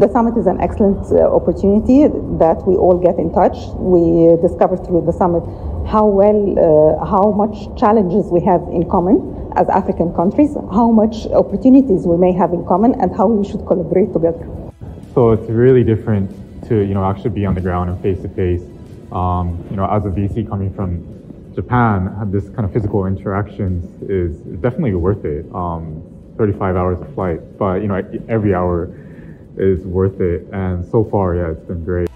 The summit is an excellent uh, opportunity that we all get in touch. We discover through the summit how well, uh, how much challenges we have in common as African countries, how much opportunities we may have in common, and how we should collaborate together. So it's really different to you know actually be on the ground and face to face. You know, as a VC coming from Japan, this kind of physical interactions is definitely worth it. Um, 35 hours of flight, but you know every hour is worth it. And so far, yeah, it's been great.